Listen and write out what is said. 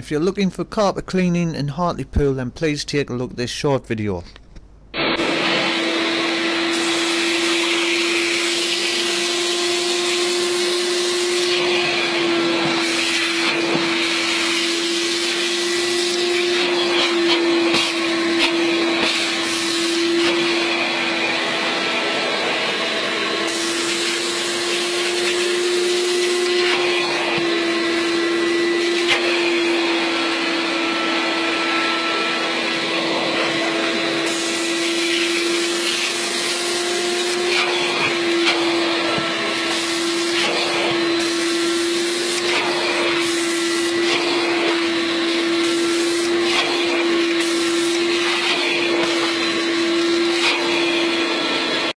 If you're looking for carpet cleaning in Hartlepool then please take a look at this short video.